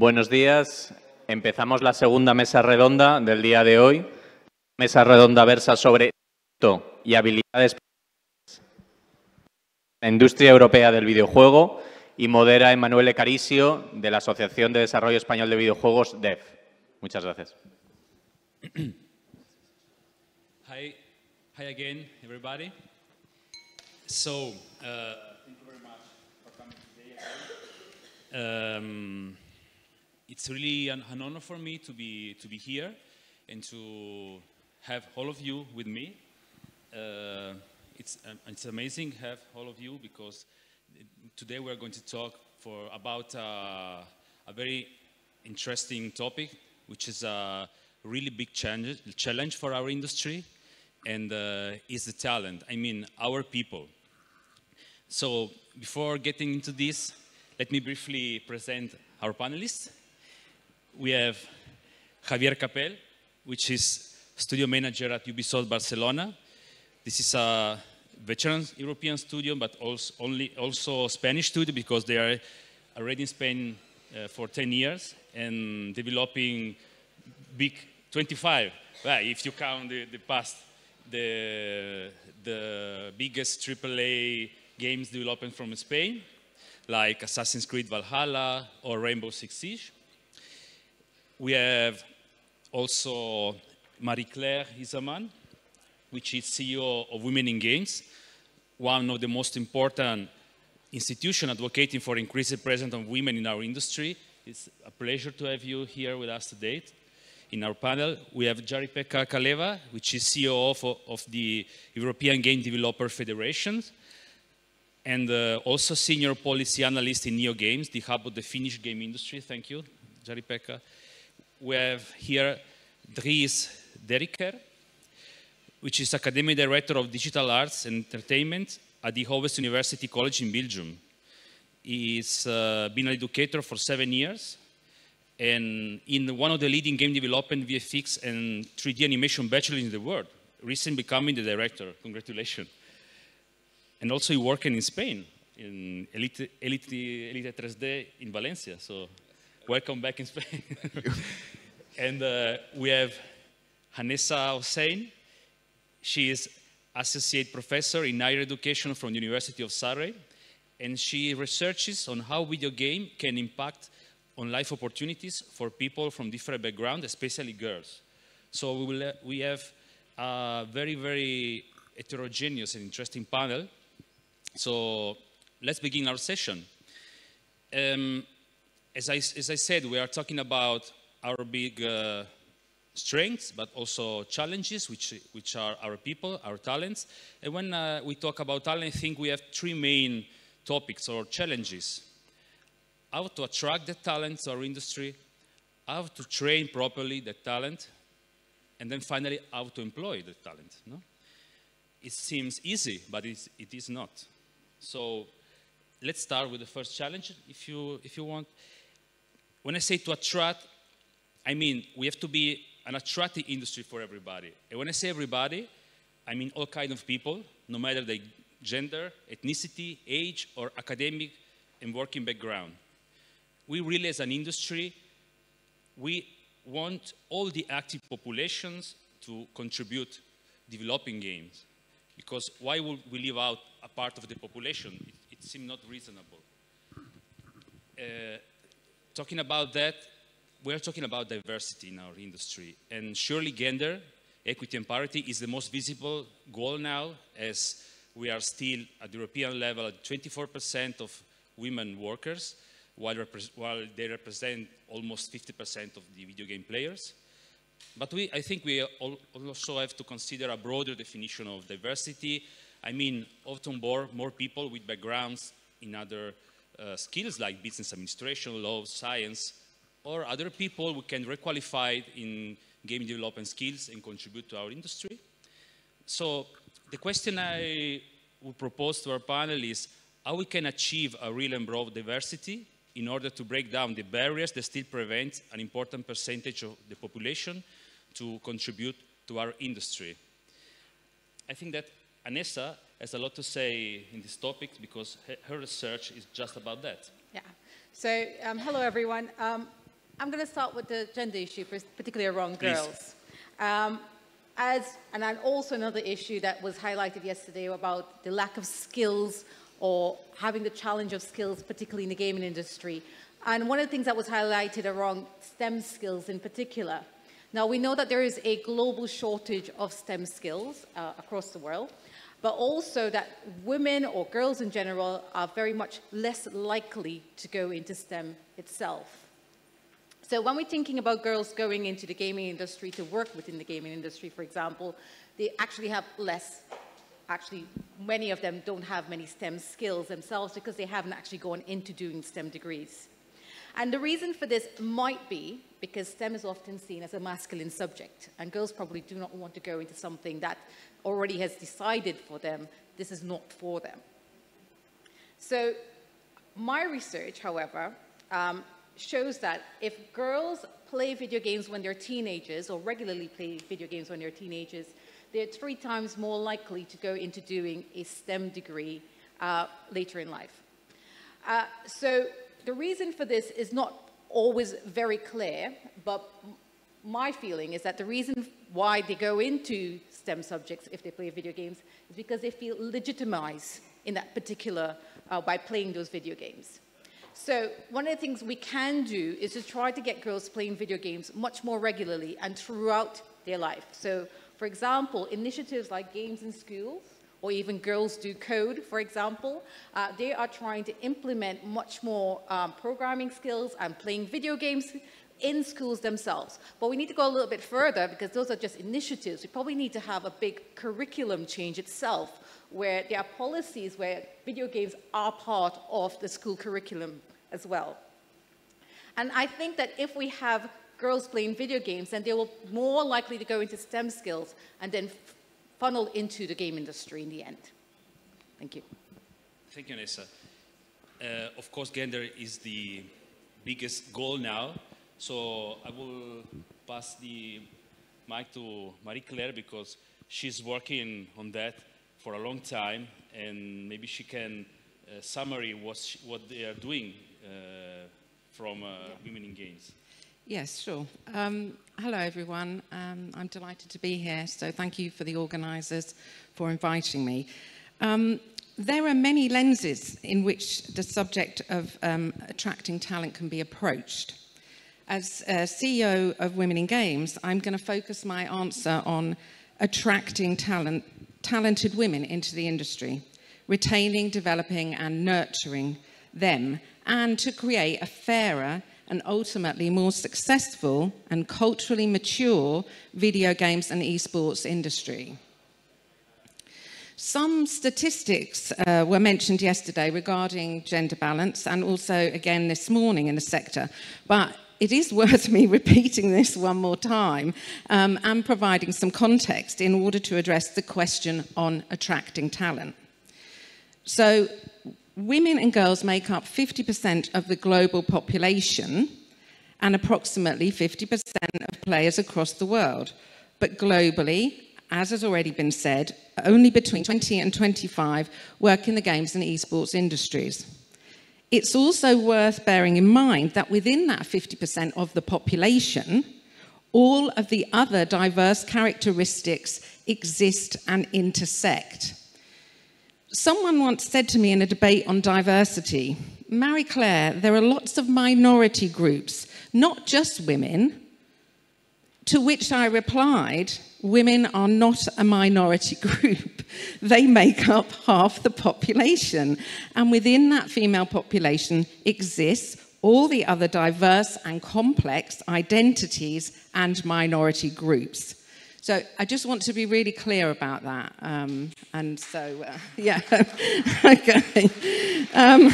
Buenos días. Empezamos la segunda mesa redonda del día de hoy. La mesa redonda versa sobre y habilidades la industria europea del videojuego y modera Emanuele Caricio de la Asociación de Desarrollo Español de Videojuegos, DEF. Muchas gracias. Hi, hi again, everybody. So, uh, thank you very much for coming today. Um, it's really an, an, honor for me to be to be here and to have all of you with me. Uh, it's um, it's amazing have all of you because today we're going to talk for about uh, a very interesting topic, which is a really big challenge, challenge for our industry, and uh, is the talent. I mean, our people. So before getting into this, let me briefly present our panelists. We have Javier Capel, which is studio manager at Ubisoft Barcelona. This is a veteran European studio, but also, only, also Spanish studio because they are already in Spain uh, for 10 years and developing big 25, well, if you count the, the past, the, the biggest AAA games developed from Spain, like Assassin's Creed Valhalla or Rainbow Six Siege. We have also Marie-Claire Isaaman, which is CEO of Women in Games, one of the most important institutions advocating for increased presence of women in our industry. It's a pleasure to have you here with us today. In our panel, we have Jari-Pekka Kaleva, which is CEO of, of the European Game Developer Federation, and uh, also senior policy analyst in Neogames, the hub of the Finnish game industry. Thank you, Jari-Pekka. We have here Dries Deryckere, which is Academic Director of Digital Arts and Entertainment at the Howest University College in Belgium. He's uh, been an educator for seven years and in one of the leading game development, VFX, and 3D animation bachelors in the world, recently becoming the director. Congratulations. And also he working in Spain, in Elite, Elite, Elite 3D in Valencia. So welcome back in Spain. and uh, we have Anesa Hosein, she is associate professor in higher education from the University of Surrey, and she researches on how video game can impact on life opportunities for people from different backgrounds, especially girls. So we, will, we have a very, very heterogeneous and interesting panel. So let's begin our session. Um, as, I, as I said, we are talking about our big uh, strengths, but also challenges, which, which are our people, our talents. And when uh, we talk about talent, I think we have three main topics or challenges. How to attract the talent to our industry, how to train properly the talent, and then finally, how to employ the talent. No? It seems easy, but it's, it is not. So let's start with the first challenge, if you, if you want. When I say to attract, I mean we have to be an attractive industry for everybody. And when I say everybody, I mean all kinds of people, no matter the gender, ethnicity, age, or academic and working background. We really, as an industry, we want all the active populations to contribute developing games. Because why would we leave out a part of the population? It, it seems not reasonable. Uh, talking about that, we're talking about diversity in our industry. And surely gender, equity and parity is the most visible goal now as we are still at the European level at 24% of women workers, while, while, they represent almost 50% of the video game players. But we, I think we also have to consider a broader definition of diversity. I mean, often more, more people with backgrounds in other uh, skills like business administration, law, science, or other people who can requalify in game development skills and contribute to our industry. So the question I would propose to our panel is how we can achieve a real and broad diversity in order to break down the barriers that still prevent an important percentage of the population to contribute to our industry. I think that Anesa has a lot to say in this topic because her research is just about that. Yeah. So, um, hello everyone. Um, I'm going to start with the gender issue, particularly around Please. girls. Um, as, and also another issue that was highlighted yesterday about the lack of skills or having the challenge of skills, particularly in the gaming industry. And one of the things that was highlighted around STEM skills in particular. Now, we know that there is a global shortage of STEM skills uh, across the world, but also that women or girls in general are very much less likely to go into STEM itself. So when we're thinking about girls going into the gaming industry to work within the gaming industry, for example, they actually have less, actually many of them don't have many STEM skills themselves because they haven't actually gone into doing STEM degrees. And the reason for this might be because STEM is often seen as a masculine subject, and girls probably do not want to go into something that already has decided for them this is not for them. So my research, however, um, shows that if girls play video games when they're teenagers or regularly play video games when they're teenagers, they're three times more likely to go into doing a STEM degree uh, later in life. Uh, so the reason for this is not always very clear, but my feeling is that the reason why they go into STEM subjects if they play video games is because they feel legitimized in that particular, uh, by playing those video games. So one of the things we can do is to try to get girls playing video games much more regularly and throughout their life. So for example, initiatives like Games in Schools, or even Girls Do Code, for example, uh, they are trying to implement much more um, programming skills and playing video games in schools themselves. But we need to go a little bit further because those are just initiatives. We probably need to have a big curriculum change itself where there are policies where video games are part of the school curriculum as well. And I think that if we have girls playing video games, then they will more likely to go into STEM skills and then funnel into the game industry in the end. Thank you. Thank you, Nessa. Uh, of course, gender is the biggest goal now. So I will pass the mic to Marie-Claire because she's working on that for a long time and maybe she can uh, summary what, she, what they are doing uh, from uh, Women in Games. Yes, sure. Um, hello, everyone. Um, I'm delighted to be here, so thank you for the organisers for inviting me. Um, there are many lenses in which the subject of um, attracting talent can be approached. As uh, CEO of Women in Games, I'm going to focus my answer on attracting talent talented women into the industry, retaining, developing, and nurturing them, and to create a fairer and ultimately more successful and culturally mature video games and esports industry. Some statistics uh, were mentioned yesterday regarding gender balance and also again this morning in the sector, but it is worth me repeating this one more time um, and providing some context in order to address the question on attracting talent. So, women and girls make up 50% of the global population and approximately 50% of players across the world. But globally, as has already been said, only between 20 and 25 work in the games and esports industries. It's also worth bearing in mind that within that 50% of the population, all of the other diverse characteristics exist and intersect. Someone once said to me in a debate on diversity, Marie Claire, there are lots of minority groups, not just women. To which I replied, women are not a minority group. They make up half the population. And within that female population exists all the other diverse and complex identities and minority groups. So I just want to be really clear about that. Um, and so, uh, yeah, okay. Um,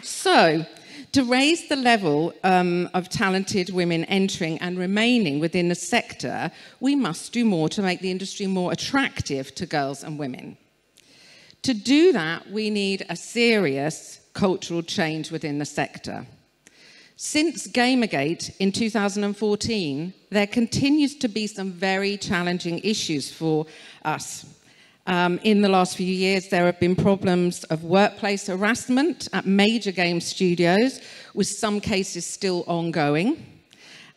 so, to raise the level um, of talented women entering and remaining within the sector, we must do more to make the industry more attractive to girls and women. To do that, we need a serious cultural change within the sector. Since Gamergate in 2014, there continues to be some very challenging issues for us Um, in the last few years, there have been problems of workplace harassment at major game studios, with some cases still ongoing.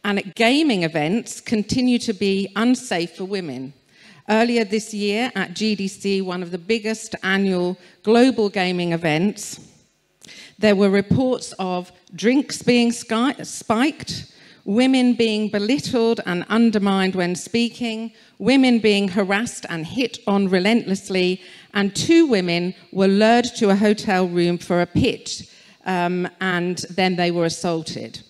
And at gaming events, continue to be unsafe for women. Earlier this year at GDC, one of the biggest annual global gaming events, there were reports of drinks being spiked, women being belittled and undermined when speaking, women being harassed and hit on relentlessly, and two women were lured to a hotel room for a pitch um, and then they were assaulted.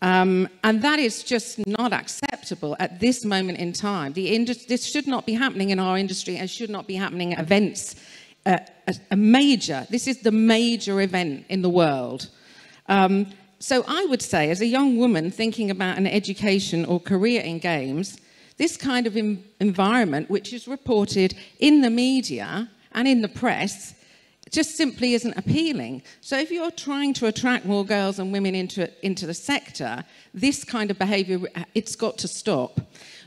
Um, and that is just not acceptable at this moment in time. This should not be happening in our industry and should not be happening at events. Uh, a, a, major, this is the major event in the world. Um, so I would say, as a young woman thinking about an education or career in games, this kind of environment, which is reported in the media and in the press, just simply isn't appealing. So if you're trying to attract more girls and women into, into the sector, this kind of behaviour, it's got to stop.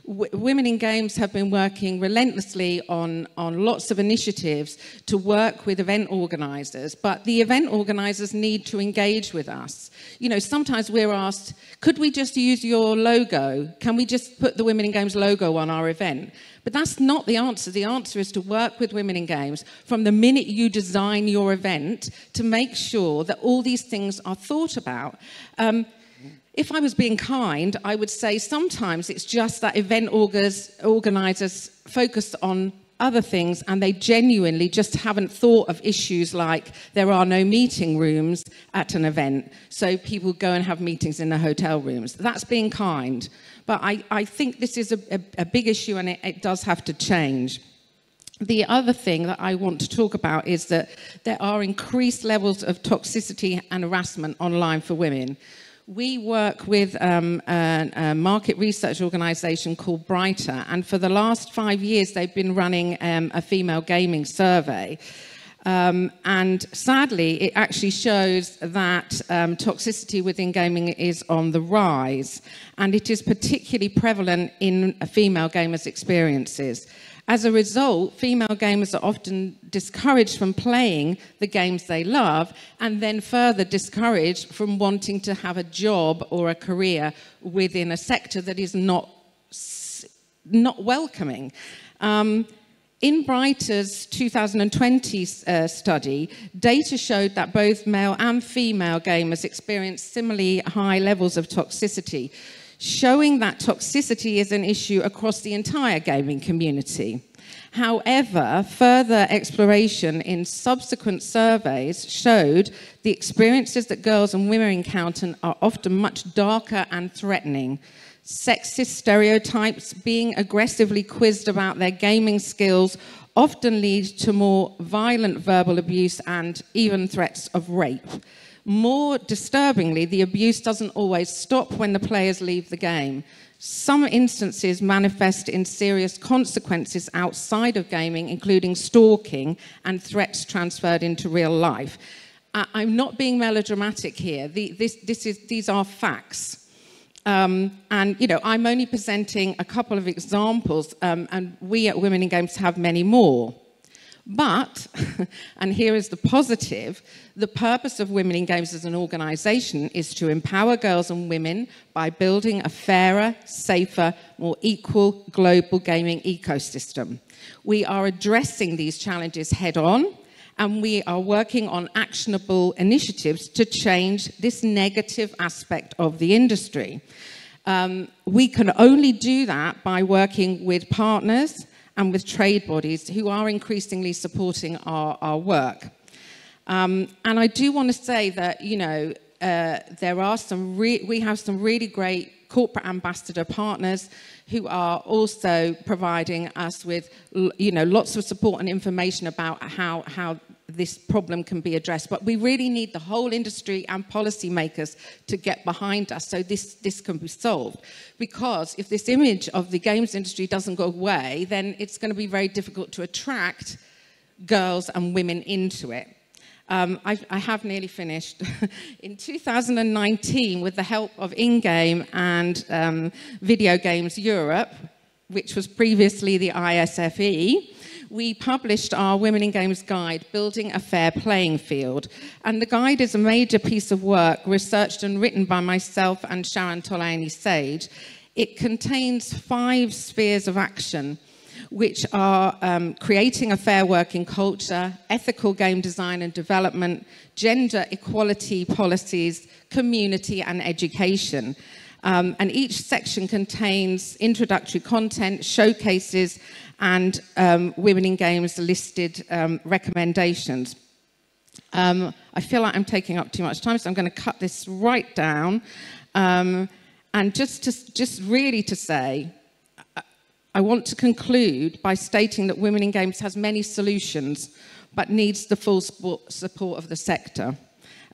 Women in Games have been working relentlessly on, on lots of initiatives to work with event organisers, but the event organisers need to engage with us. You know, sometimes we're asked, could we just use your logo? Can we just put the Women in Games logo on our event? But that's not the answer. The answer is to work with Women in Games from the minute you design your event to make sure that all these things are thought about. Um, if I was being kind, I would say sometimes it's just that event organisers focus on other things and they genuinely just haven't thought of issues like there are no meeting rooms at an event, so people go and have meetings in the hotel rooms. That's being kind. But I, I think this is a, a, a big issue and it, it does have to change. The other thing that I want to talk about is that there are increased levels of toxicity and harassment online for women. We work with um, a, a, market research organization called Bryter, and for the last five years, they've been running um, a female gaming survey. Um, and sadly, it actually shows that um, toxicity within gaming is on the rise, and it is particularly prevalent in female gamers' experiences. As a result, female gamers are often discouraged from playing the games they love and then further discouraged from wanting to have a job or a career within a sector that is not, not welcoming. Um, in Bryter's 2020 uh, study, data showed that both male and female gamers experienced similarly high levels of toxicity showing that toxicity is an issue across the entire gaming community. However, further exploration in subsequent surveys showed the experiences that girls and women encounter are often much darker and threatening. Sexist stereotypes, being aggressively quizzed about their gaming skills, often lead to more violent verbal abuse and even threats of rape. More disturbingly, the abuse doesn't always stop when the players leave the game. Some instances manifest in serious consequences outside of gaming, including stalking and threats transferred into real life. I'm not being melodramatic here. The, this, this is, these are facts. Um, and, you know, I'm only presenting a couple of examples, um, and we at Women in Games have many more. But, and here is the positive, the purpose of Women in Games as an organisation is to empower girls and women by building a fairer, safer, more equal global gaming ecosystem. We are addressing these challenges head on and we are working on actionable initiatives to change this negative aspect of the industry. Um, we can only do that by working with partners and with trade bodies who are increasingly supporting our, our work. Um, and I do want to say that, you know, uh, there are some we have some really great corporate ambassador partners who are also providing us with, you know, lots of support and information about how, how this problem can be addressed. But we really need the whole industry and policymakers to get behind us so this, this can be solved. Because if this image of the games industry doesn't go away, then it's going to be very difficult to attract girls and women into it. Um, I, I, have nearly finished. in 2019, with the help of InGame and um, Video Games Europe, which was previously the ISFE, we published our Women in Games guide, Building a Fair Playing Field. And the guide is a major piece of work researched and written by myself and Sharon Tolaini Sage. It contains five spheres of action which are um, creating a fair working culture, ethical game design and development, gender equality policies, community and education. Um, and each section contains introductory content, showcases, and um, Women in Games listed um, recommendations. Um, I feel like I'm taking up too much time, so I'm going to cut this right down. Um, and just, to, just really to say, I want to conclude by stating that Women in Games has many solutions, but needs the full support of the sector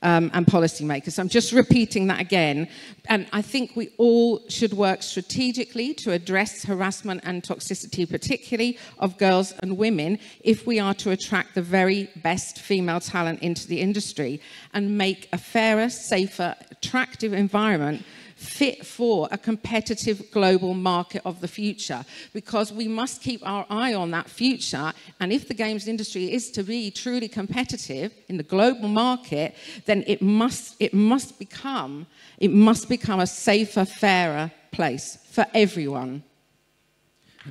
um, and policymakers. So I'm just repeating that again. And I think we all should work strategically to address harassment and toxicity, particularly of girls and women, if we are to attract the very best female talent into the industry and make a fairer, safer, attractive environment fit for a competitive global market of the future because we must keep our eye on that future. And if the games industry is to be truly competitive in the global market, then it must, it must, become, it must become a safer, fairer place for everyone.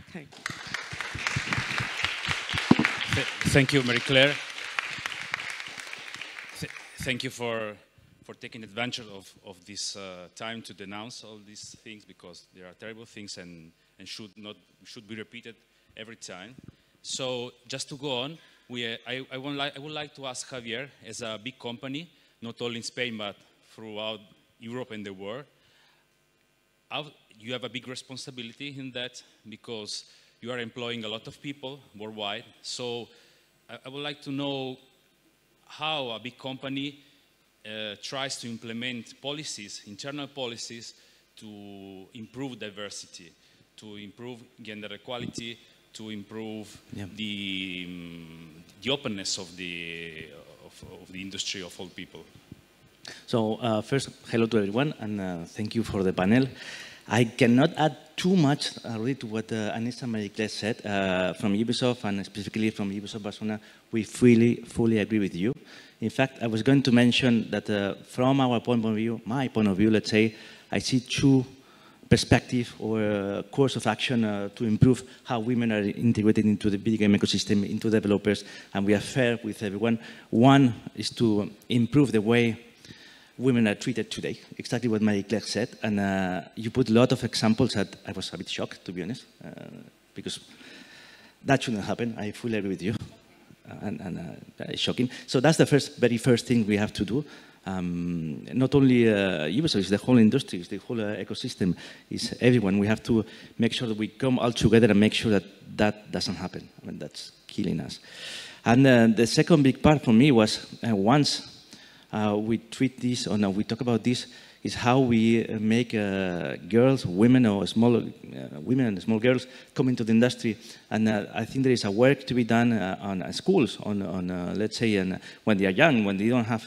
Okay. Thank you, Marie Claire. Thank you for for taking advantage of, of this uh, time to denounce all these things because there are terrible things and, and should, not, should be repeated every time. So just to go on, we, uh, I, I, would like, I would like to ask Javier, as a big company, not only in Spain but throughout Europe and the world, you have a big responsibility in that because you are employing a lot of people worldwide. So I, I would like to know how a big company uh, tries to implement policies, internal policies, to improve diversity, to improve gender equality, to improve yeah. the, um, the openness of the, of, of, the industry of all people. So uh, first, hello to everyone, and uh, thank you for the panel. I cannot add too much uh, really to what uh, Anesa Marie-Claire said uh, from Ubisoft, and specifically from Ubisoft Barcelona. We fully, fully agree with you. In fact, I was going to mention that uh, from our point of view, my point of view, let's say, I see two perspective or a course of action uh, to improve how women are integrated into the video game ecosystem, into developers, and we are fair with everyone. One is to improve the way women are treated today, exactly what Marie-Claire said, and uh, you put a lot of examples that I was a bit shocked, to be honest, uh, because that shouldn't happen. I fully agree with you and, and uh, shocking. So that's the first, very first thing we have to do. Um, not only uh, it's the whole industry, it's the whole uh, ecosystem, is everyone. We have to make sure that we come all together and make sure that that doesn't happen. I mean, that's killing us. And uh, the second big part for me was uh, once uh, we treat this, or no, we talk about this, is how we uh, make uh, girls, women, or small uh, women and small girls come into the industry. And uh, I think there is a work to be done uh, on uh, schools, on, on let's say, when they are young, when they don't have,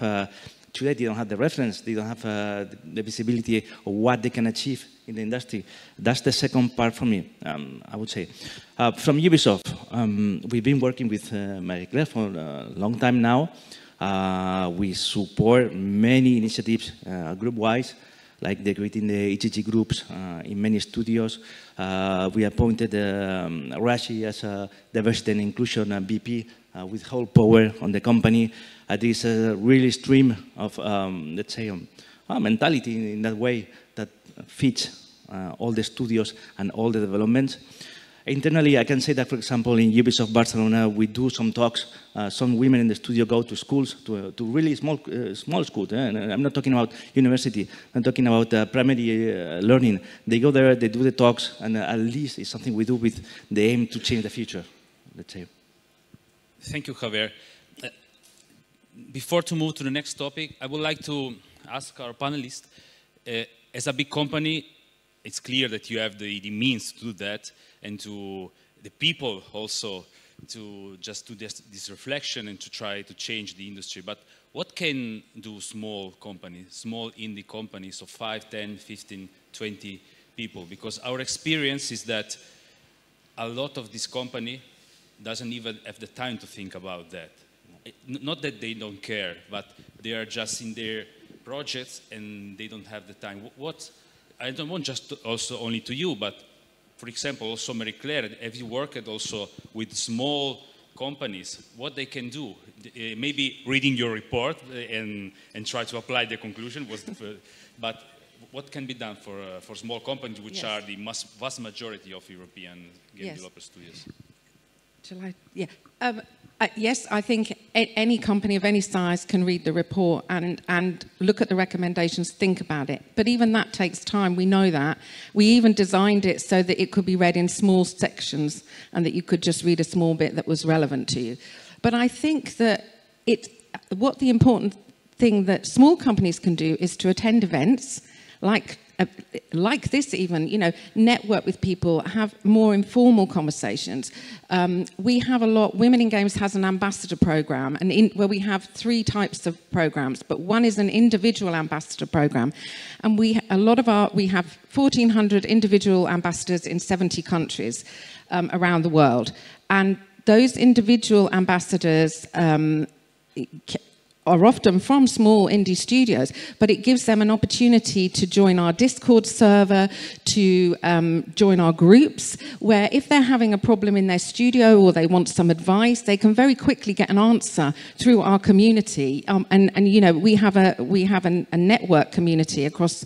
today they don't have the reference, they don't have the visibility of what they can achieve in the industry. That's the second part for me, um, I would say. from Ubisoft, um, we've been working with Marie Claire for a long time now. Uh, we support many initiatives uh, group-wise, like the creating the EGG groups uh, in many studios. Uh, we appointed um, Rashi as a diversity and inclusion VP uh, with whole power on the company. Uh, there is a really stream of, um, let's say, um, mentality in that way that fits all the studios and all the developments. Internally, I can say that, for example, in Ubisoft Barcelona, we do some talks. Uh, some women in the studio go to schools, to, uh, to really small, uh, small schools. Eh? I'm not talking about university. I'm talking about uh, primary uh, learning. They go there, they do the talks, and uh, at least it's something we do with the aim to change the future, let's say. Thank you, Javier. before to move to the next topic, I would like to ask our panelists, as a big company, it's clear that you have the, the means to do that and to the people also to just do this, this, reflection and to try to change the industry. But what can do small companies, small indie companies of 5, 10, 15, 20 people? Because our experience is that a lot of this company, doesn't even have the time to think about that. Not that they don't care, but they are just in their projects and they don't have the time. What I don't want just to- also only to you, but for example, also Marie Claire, have you worked also with small companies? What they can do? Uh, maybe reading your report uh, and, and try to apply the conclusion was, the, but what can be done for, uh, for small companies, which Yes. are the mas- vast majority of European game Yes. developer studios? Shall I? Yeah. Um, yes, I think any company of any size can read the report and, and look at the recommendations, think about it. But even that takes time, we know that. We even designed it so that it could be read in small sections and that you could just read a small bit that was relevant to you. But I think that it, what the important thing that small companies can do is to attend events like uh, like this even you know network with people have more informal conversations. Um, we have a lot women in games has an ambassador program and in, where we have three types of programs but one is an individual ambassador program. And we a lot of our we have 1400 individual ambassadors in 70 countries um, around the world. And those individual ambassadors um, are often from small indie studios, but it gives them an opportunity to join our Discord server, to um, join our groups, where if they're having a problem in their studio or they want some advice, they can very quickly get an answer through our community. Um, and, and, you know, we have a, we have an, a network community across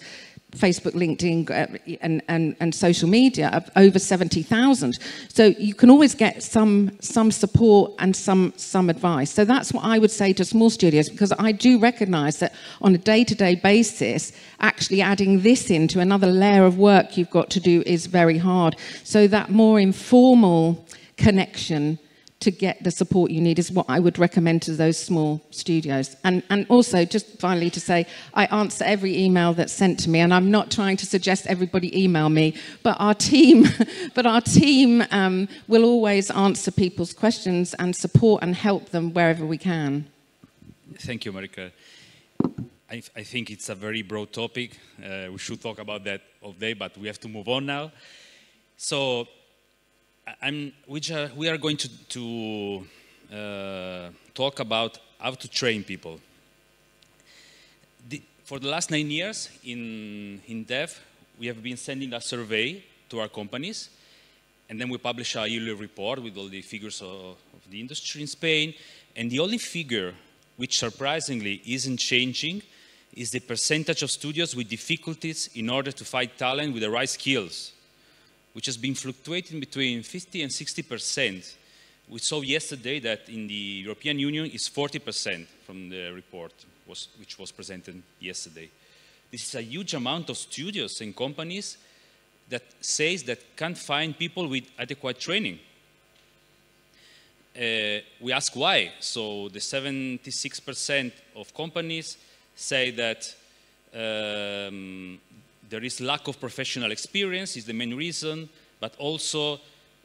Facebook, LinkedIn, uh, and, and, and social media over 70,000. So you can always get some, some support and some, some advice. So that's what I would say to small studios because I do recognize that on a day to day basis, actually adding this into another layer of work you've got to do is very hard. So that more informal connection to get the support you need is what I would recommend to those small studios. And, and also, just finally to say, I answer every email that's sent to me, and I'm not trying to suggest everybody email me, but our team, but our team um, will always answer people's questions and support and help them wherever we can. Thank you, Marika. I, I think it's a very broad topic. Uh, we should talk about that all day, but we have to move on now. So, I'm, which are, we are going to, to uh, talk about how to train people. The, for the last nine years in, in Dev, we have been sending a survey to our companies, and then we publish a yearly report with all the figures of, of the industry in Spain. And the only figure which surprisingly isn't changing is the percentage of studios with difficulties in order to find talent with the right skills which has been fluctuating between 50 and 60 percent. We saw yesterday that in the European Union is 40 percent from the report was, which was presented yesterday. This is a huge amount of studios and companies that says that can't find people with adequate training. Uh, we ask why. So the 76% of companies say that um, there is lack of professional experience is the main reason, but also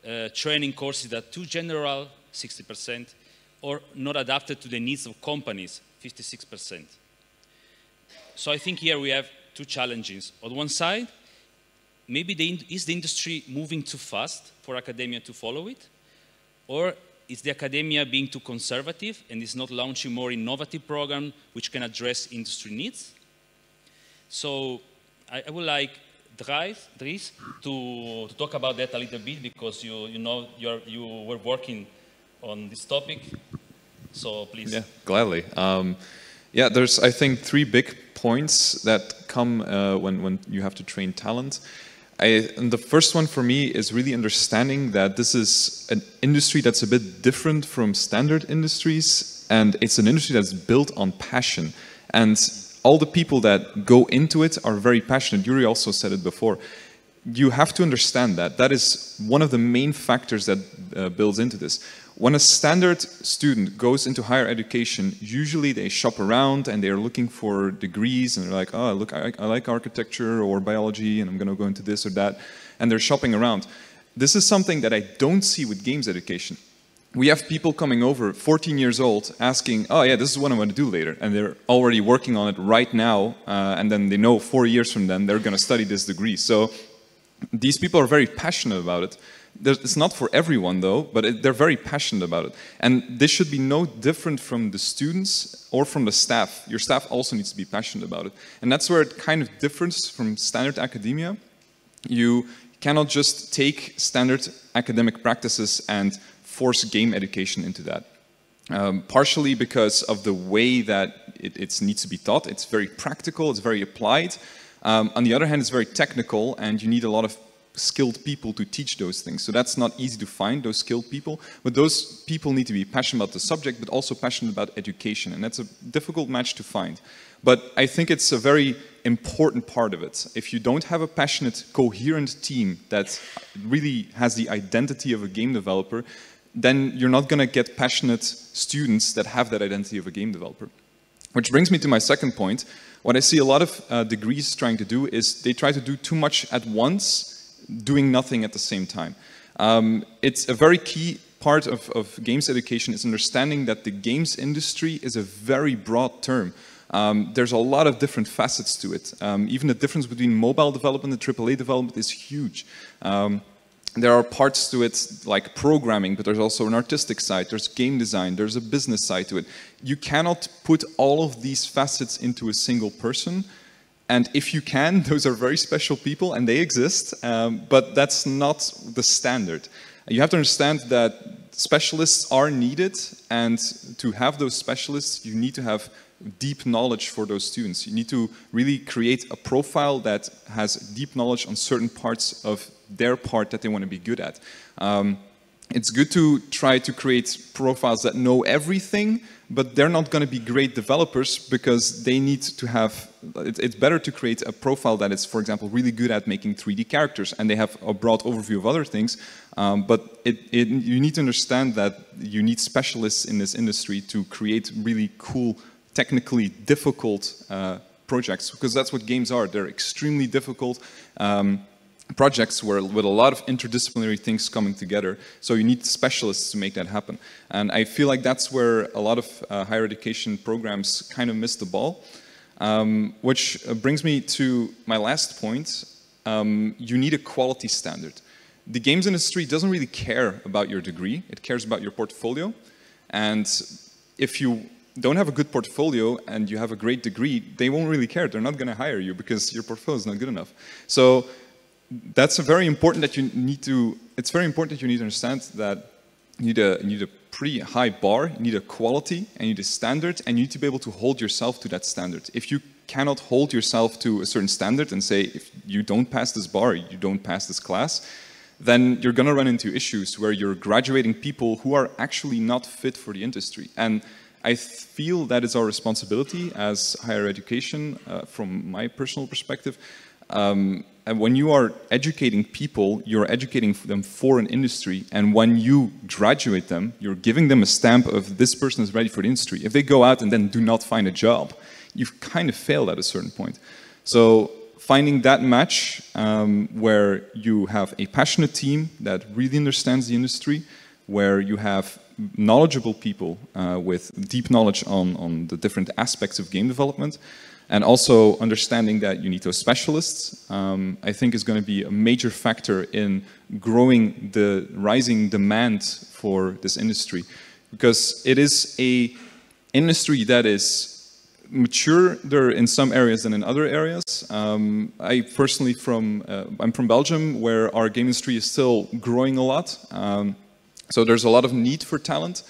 uh, training courses that are too general, 60%, or not adapted to the needs of companies, 56%. So I think here we have two challenges. On one side, maybe the, is the industry moving too fast for academia to follow it? Or is the academia being too conservative and is not launching more innovative programs which can address industry needs? So I, I would like Dries, Dries to, to talk about that a little bit because you, you know you were working on this topic. So please. Yeah, gladly. Um, yeah, there's I think three big points that come uh, when when you have to train talent. I, the first one for me is really understanding that this is an industry that's a bit different from standard industries, and it's an industry that's built on passion. And all the people that go into it are very passionate. Yuri also said it before. You have to understand that. That is one of the main factors that uh, builds into this. When a standard student goes into higher education, usually they shop around and they're looking for degrees and they're like, oh, look, I, I like architecture or biology and I'm going to go into this or that. And they're shopping around. This is something that I don't see with games education. We have people coming over, 14 years old, asking, oh, yeah, this is what I'm going to do later. And they're already working on it right now. Uh, and then they know four years from then they're going to study this degree. So these people are very passionate about it. it's not for everyone though, but it, they're very passionate about it. And this should be no different from the students or from the staff. Your staff also needs to be passionate about it. And that's where it kind of differs from standard academia. You cannot just take standard academic practices and force game education into that. Um, partially because of the way that it, it, needs to be taught. It's very practical, it's very applied. Um, on the other hand, it's very technical, and you need a lot of skilled people to teach those things. So that's not easy to find, those skilled people. But those people need to be passionate about the subject, but also passionate about education. And that's a difficult match to find. But I think it's a very important part of it. If you don't have a passionate, coherent team that really has the identity of a game developer, then you're not going to get passionate students that have that identity of a game developer. Which brings me to my second point. What I see a lot of uh, degrees trying to do is they try to do too much at once, doing nothing at the same time. Um, it's a very key part of, of, games education is understanding that the games industry is a very broad term. Um, there's a lot of different facets to it. Um, even the difference between mobile development and AAA development is huge. Um, there are parts to it like programming, but there's also an artistic side, there's game design, there's a business side to it. You cannot put all of these facets into a single person. And if you can, those are very special people and they exist, um, but that's not the standard. You have to understand that specialists are needed, and to have those specialists, you need to have deep knowledge for those students. You need to really create a profile that has deep knowledge on certain parts of their part that they want to be good at. Um, it's good to try to create profiles that know everything, but they're not going to be great developers because they need to have, it's better to create a profile that is, for example, really good at making 3D characters and they have a broad overview of other things. Um, but it, it, you need to understand that you need specialists in this industry to create really cool, technically difficult uh, projects because that's what games are. They're extremely difficult. Um, projects where, with a lot of interdisciplinary things coming together. So you need specialists to make that happen. And I feel like that's where a lot of uh, higher education programs kind of miss the ball. Um, which uh, brings me to my last point. Um, you need a quality standard. The games industry doesn't really care about your degree. It cares about your portfolio. And if you don't have a good portfolio and you have a great degree, they won't really care. They're not going to hire you because your portfolio is not good enough. So that's a very important that you need to, it's very important that you need to understand that you need a, you need a pretty high bar, you need a quality, and you need a standard, and you need to be able to hold yourself to that standard. If you cannot hold yourself to a certain standard and say, if you don't pass this bar, you don't pass this class, then you're going to run into issues where you're graduating people who are actually not fit for the industry. And I feel that is our responsibility as higher education, uh, from my personal perspective, um, when you are educating people, you're educating them for an industry. And when you graduate them, you're giving them a stamp of this person is ready for the industry. If they go out and then do not find a job, you've kind of failed at a certain point. So finding that match um, where you have a passionate team that really understands the industry, where you have knowledgeable people uh, with deep knowledge on, on the different aspects of game development, and also understanding that you need those specialists, um, I think is going to be a major factor in growing the rising demand for this industry. Because it is a industry that is mature there in some areas than in other areas. Um, I personally from, uh, I'm from Belgium where our game industry is still growing a lot. Um, so there's a lot of need for talent.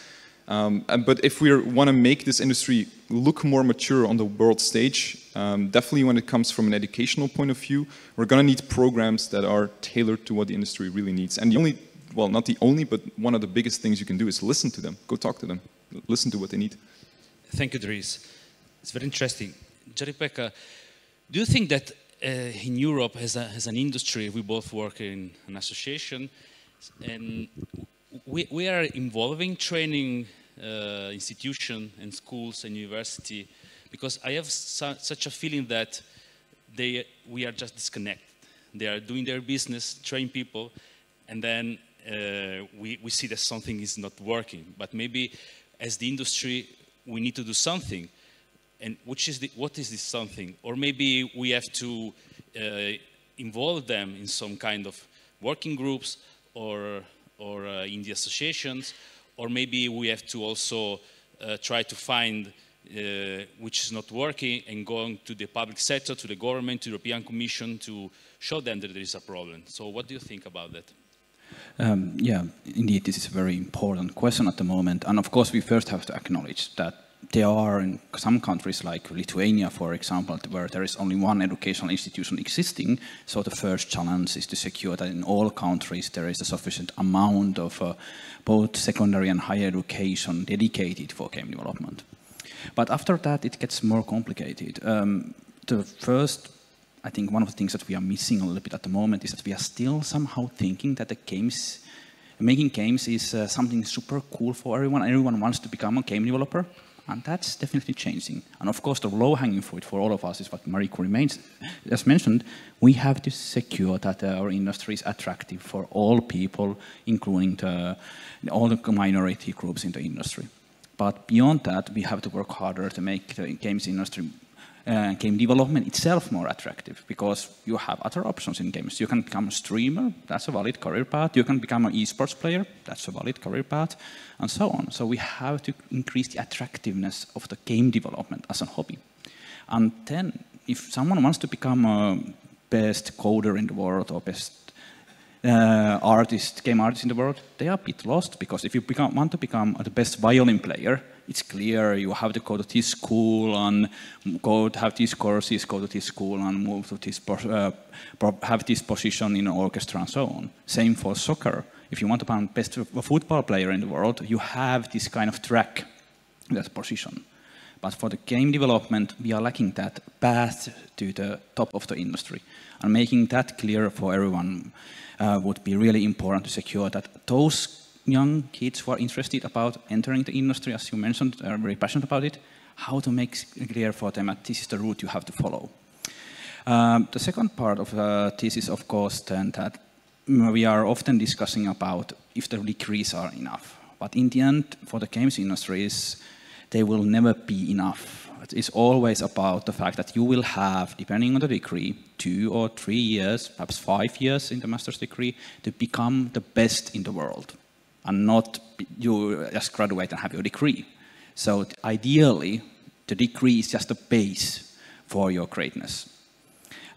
Um, but if we want to make this industry look more mature on the world stage, um, definitely when it comes from an educational point of view, we're going to need programs that are tailored to what the industry really needs. And the only, well, not the only, but one of the biggest things you can do is listen to them. Go talk to them. Listen to what they need. Thank you, Dries. It's very interesting. Jari-Pekka, do you think that uh, in Europe, as, a, as an industry, we both work in an association, and we, we are involving training uh, institution and schools and university because I have su such a feeling that they, we are just disconnected. They are doing their business, train people, and then uh, we, we see that something is not working. But maybe as the industry, we need to do something. And which is the, what is this something? Or maybe we have to uh, involve them in some kind of working groups or, or uh, in the associations, or maybe we have to also uh, try to find uh, which is not working and going to the public sector, to the government, to the European Commission to show them that there is a problem. So what do you think about that? Um, yeah, indeed, this is a very important question at the moment. And of course, we first have to acknowledge that there are in some countries like Lithuania, for example, where there is only one educational institution existing. So the first challenge is to secure that in all countries there is a sufficient amount of uh, both secondary and higher education dedicated for game development. But after that, it gets more complicated. Um, the first, I think one of the things that we are missing a little bit at the moment is that we are still somehow thinking that the games, making games is uh, something super cool for everyone. Everyone wants to become a game developer. And that's definitely changing. And of course, the low-hanging fruit for all of us is what Marie-Claire has mentioned. We have to secure that our industry is attractive for all people, including the, all the minority groups in the industry. But beyond that, we have to work harder to make the games industry, uh, game development itself more attractive because you have other options in games. You can become a streamer, that's a valid career path. You can become an esports player, that's a valid career path, and so on. So we have to increase the attractiveness of the game development as a hobby. And then, if someone wants to become a best coder in the world or best uh, artist, game artists in the world, they are a bit lost because if you become, want to become the best violin player, it's clear you have to go to this school and go to have these courses, go to this school and move to this, uh, have this position in orchestra and so on. Same for soccer. If you want to become best football player in the world, you have this kind of track, that position. But for the game development, we are lacking that path to the top of the industry. And making that clear for everyone uh, would be really important to secure that those young kids who are interested about entering the industry, as you mentioned, are very passionate about it, how to make clear for them that this is the route you have to follow. Um, the second part of uh, this is, of course, then that we are often discussing about if the degrees are enough. But in the end, for the games industries, they will never be enough it's always about the fact that you will have, depending on the degree, two or three years, perhaps five years in the master's degree, to become the best in the world, and not you just graduate and have your degree. So ideally, the degree is just a base for your greatness.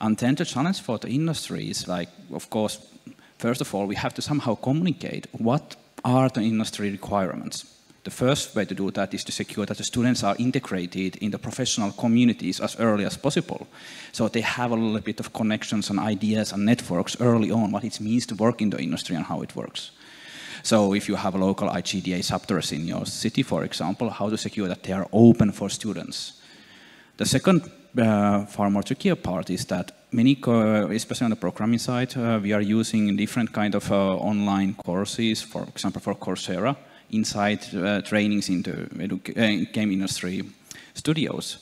And then the challenge for the industry is like, of course, first of all, we have to somehow communicate what are the industry requirements the first way to do that is to secure that the students are integrated in the professional communities as early as possible. So they have a little bit of connections and ideas and networks early on, what it means to work in the industry and how it works. So if you have a local IGDA chapters in your city, for example, how to secure that they are open for students. The second uh, far more trickier part is that many, especially on the programming side, uh, we are using different kind of uh, online courses, for example, for Coursera, inside uh, trainings into uh, game industry studios.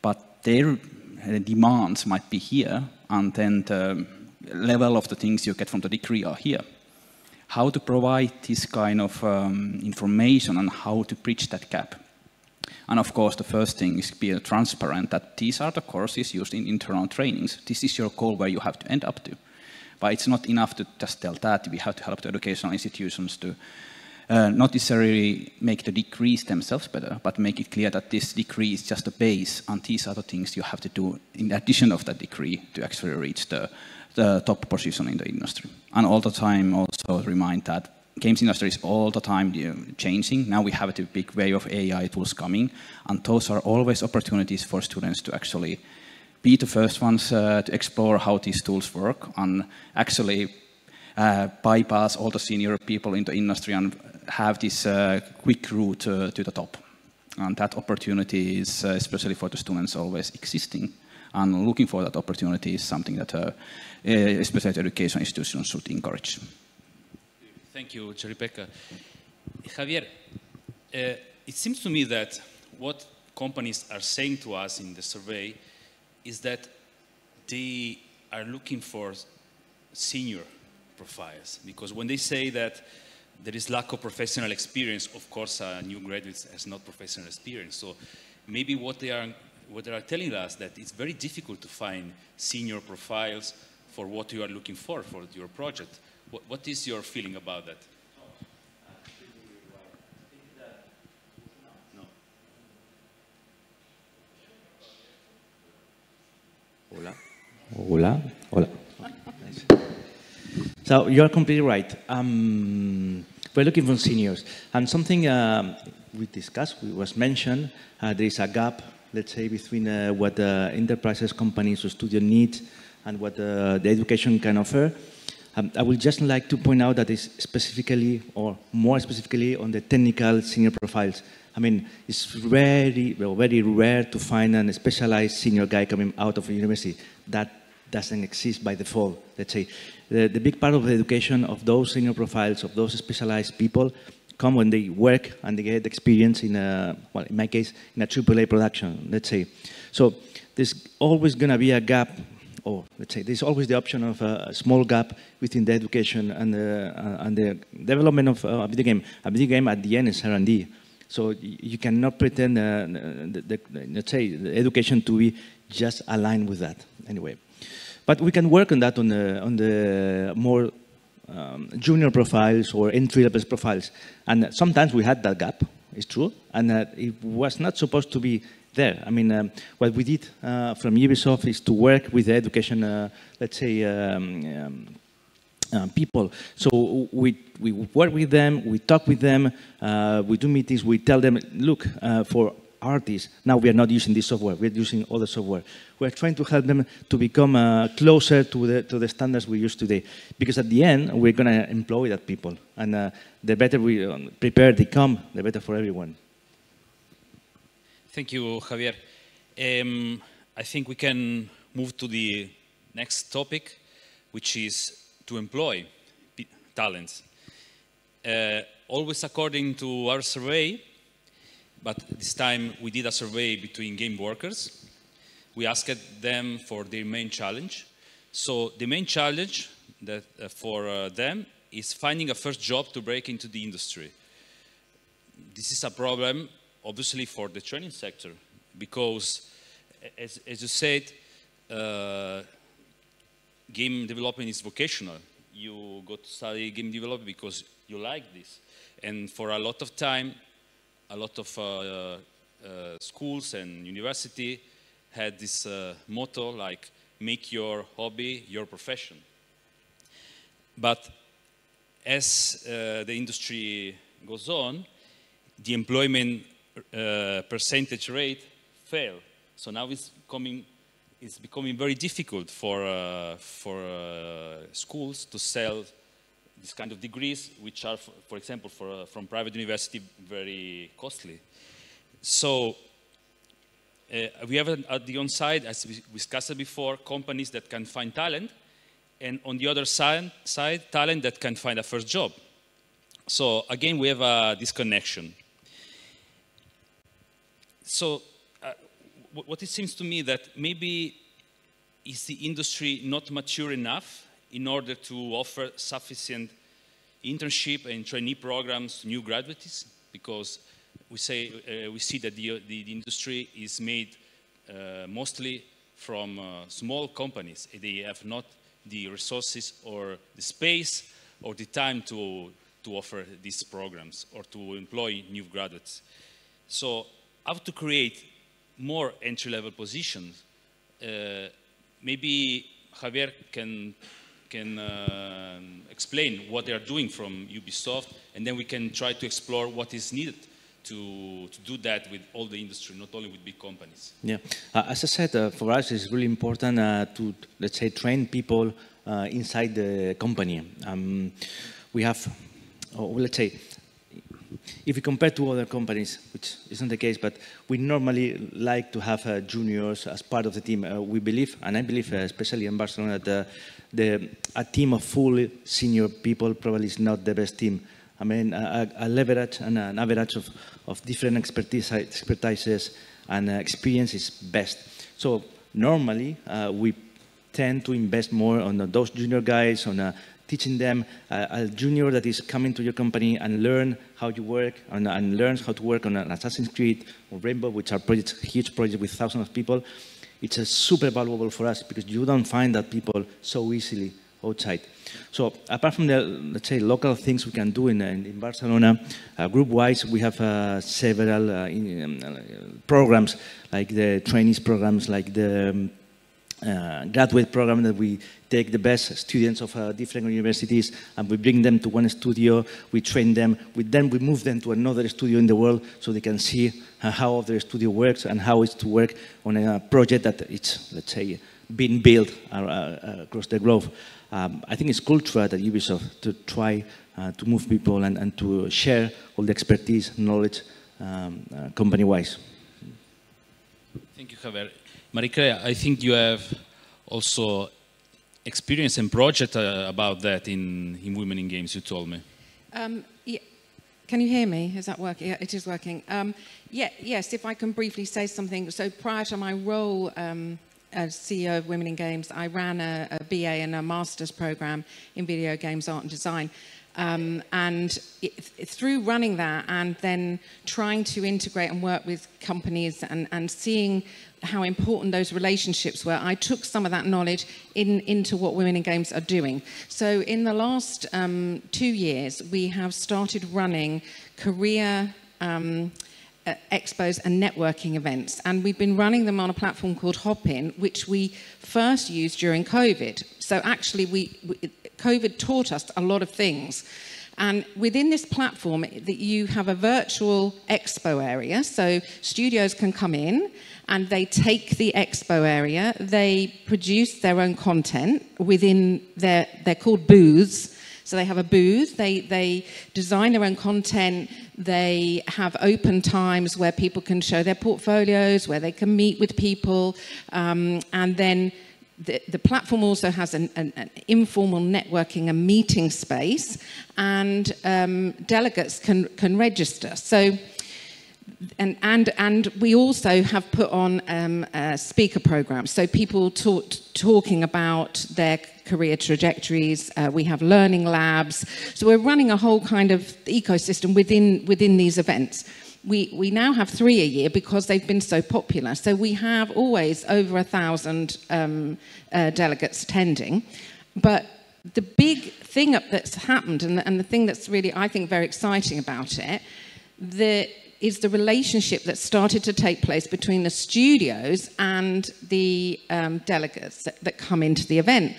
But their uh, demands might be here, and then the level of the things you get from the degree are here. How to provide this kind of um, information and how to bridge that gap. And of course, the first thing is be transparent that these are the courses used in internal trainings. This is your goal where you have to end up to. But it's not enough to just tell that. We have to help the educational institutions to uh, not necessarily make the degrees themselves better, but make it clear that this degree is just a base, and these are the things you have to do in addition of that degree to actually reach the, the top position in the industry. And all the time also remind that games industry is all the time changing. Now we have a big wave of AI tools coming, and those are always opportunities for students to actually be the first ones uh, to explore how these tools work and actually uh, bypass all the senior people in the industry and have this uh, quick route uh, to the top. And that opportunity is, uh, especially for the students, always existing. And looking for that opportunity is something that especially education institutions should encourage. Thank you, Jari-Pekka. Javier, uh, it seems to me that what companies are saying to us in the survey is that they are looking for senior profiles. Because when they say that there is lack of professional experience. Of course, a new graduate has not professional experience. So maybe what they are what they are telling us that it's very difficult to find senior profiles for what you are looking for for your project. What, what is your feeling about that? Hola. Hola. Hola. So you're completely right. Um, we're looking for seniors. And something um, we discussed, we was mentioned, uh, there is a gap, let's say, between uh, what the enterprises, companies, or studio need and what uh, the education can offer. Um, I would just like to point out that it's specifically, or more specifically, on the technical senior profiles. I mean, it's very, very rare to find a specialized senior guy coming out of a university. That doesn't exist by default, let's say. The, the big part of the education of those senior profiles, of those specialized people, come when they work and they get experience in a, well, in my case, in a AAA production, let's say. So there's always going to be a gap or let's say there's always the option of a, small gap within the education and the, uh, and the development of a video game. A video game at the end is R&D. So you cannot pretend, uh, the, the, let's say, the education to be just aligned with that anyway. But we can work on that on the, on the more um, junior profiles or entry-level profiles. And sometimes we had that gap, it's true, and uh, it was not supposed to be there. I mean, um, what we did uh, from Ubisoft is to work with the education, uh, let's say, um, um uh, people. So we, we work with them, we talk with them, uh, we do meetings, we tell them, look, uh, for artists, now we are not using this software, we're using other software. We're trying to help them to become uh, closer to the, to the standards we use today. Because at the end, we're going to employ that people. And uh, the better we um, prepare they come, the better for everyone. Thank you, Javier. Um, I think we can move to the next topic, which is to employ talents. Uh, always according to our survey, but this time we did a survey between game workers. We asked them for their main challenge. So the main challenge that, uh, for uh, them is finding a first job to break into the industry. This is a problem obviously for the training sector, because as, as you said, uh, game development is vocational. You go to study game development because you like this. And for a lot of time, a lot of uh, uh, schools and university had this uh, motto like, make your hobby your profession. But as the industry goes on, the employment percentage rate fell. So now it's coming it's becoming very difficult for, uh, for uh, schools to sell this kind of degrees, which are, for, example, for, uh, from private university, very costly. So uh, we have at the on-side, as we discussed before, companies that can find talent, and on the other side, side, talent that can find a first job. So again, we have a disconnection so uh, what it seems to me that maybe is the industry not mature enough in order to offer sufficient internship and trainee programs to new graduates because we say uh, we see that the, the, the industry is made uh, mostly from uh, small companies they have not the resources or the space or the time to to offer these programs or to employ new graduates so how to create more entry-level positions. Uh, maybe Javier can can uh, explain what they are doing from Ubisoft, and then we can try to explore what is needed to, to do that with all the industry, not only with big companies. Yeah, uh, as I said, uh, for us it's really important uh, to, let's say, train people uh, inside the company. Um, we have, oh, let's say, if we compare to other companies, which isn't the case, but we normally like to have uh, juniors as part of the team. Uh, we believe, and I believe, uh, especially in Barcelona, that the, a team of fully senior people probably is not the best team. I mean, a, a leverage and an average of, of different expertise, expertises and uh, experience is best. So normally, uh, we tend to invest more on those junior guys, on teaching them uh, a junior that is coming to your company and learn how you work and, and learns how to work on an Assassin's Creed or Rainbow, which are projects, huge projects with thousands of people. It's super valuable for us because you don't find that people so easily outside. So apart from the, let's say, local things we can do in, in, in Barcelona, uh, group-wise, we have uh, several uh, in, um, programs, like the trainees programs, like the um, uh, graduate program that we take the best students of uh, different universities and we bring them to one studio, we train them, we, then we move them to another studio in the world so they can see uh, how their studio works and how it's to work on a project that it's, let's say, being built uh, uh, across the globe. Um, I think it's cultural at Ubisoft to try uh, to move people and, and, to share all the expertise, knowledge, um, company-wise. Thank you, Javier. Marie-Claire, I think you have also experience and project uh, about that in, in Women in Games, you told me. Um, yeah. Can you hear me? Is that working? Yeah, it is working. Um, yeah, yes, if I can briefly say something. So prior to my role um, as CEO of Women in Games, I ran a, a BA and a master's program in video games art and design. Um, and it, through running that and then trying to integrate and work with companies and, and seeing how important those relationships were, I took some of that knowledge in, into what Women in Games are doing. So in the last um, two years, we have started running career um, uh, expos and networking events. And we've been running them on a platform called Hopin, which we first used during COVID. So actually, we, we, COVID taught us a lot of things. And within this platform, that you have a virtual expo area, so studios can come in and they take the expo area, they produce their own content within their, they're called booths, so they have a booth, they, they design their own content, they have open times where people can show their portfolios, where they can meet with people, um, and then the, the, platform also has an, an, an, informal networking and meeting space, and um, delegates can, can register. So and, and, and we also have put on um, a speaker program. So people talk, talking about their career trajectories. Uh, we have learning labs. So we're running a whole kind of ecosystem within, within these events. We, we now have three a year because they've been so popular. So we have always over a thousand um, uh, delegates attending. But the big thing that's happened, and the, and the thing that's really, I think, very exciting about it, the is the relationship that started to take place between the studios and the um, delegates that, that come into the event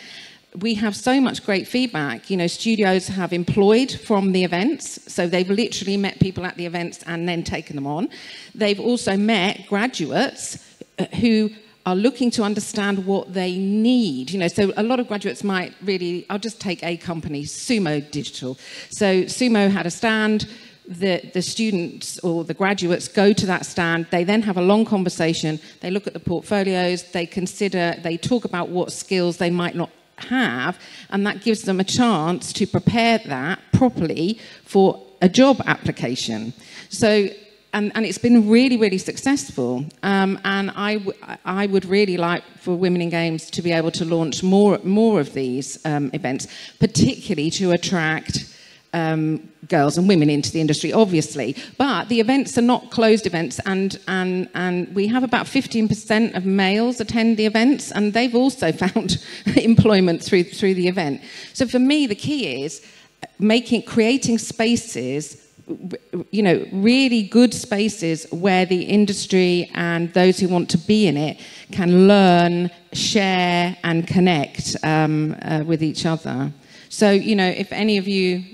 we have so much great feedback. You know, studios have employed from the events, so they've literally met people at the events and then taken them on. They've also met graduates uh, who are looking to understand what they need. You know, so a lot of graduates might really, I'll just take a company, Sumo Digital. So Sumo had a stand, the, the students or the graduates go to that stand, they then have a long conversation, they look at the portfolios, they consider, they talk about what skills they might not have, and that gives them a chance to prepare that properly for a job application. So, and, and it's been really, really successful. Um, and I, I would really like for Women in Games to be able to launch more, more of these um, events, particularly to attract um, girls and women into the industry, obviously. But the events are not closed events, and, and, and we have about 15% of males attend the events, and they've also found employment through, through the event. So for me, the key is making, creating spaces you know, really good spaces where the industry and those who want to be in it can learn, share, and connect um, uh, with each other. So, you know, if any of you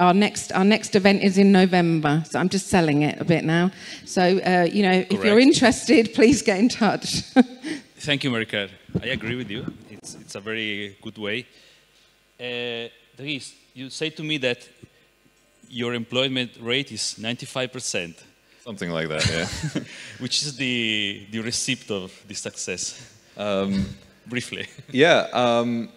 our next our next event is in November, so I'm just selling it a bit now. So uh, you know, Correct. if you're interested, please get in touch. Thank you, Marika. I agree with you. It's it's a very good way. Uh, Dries, you say to me that your employment rate is 95 percent. Something like that, yeah. Which is the the receipt of the success? Um, Briefly. Yeah. Um,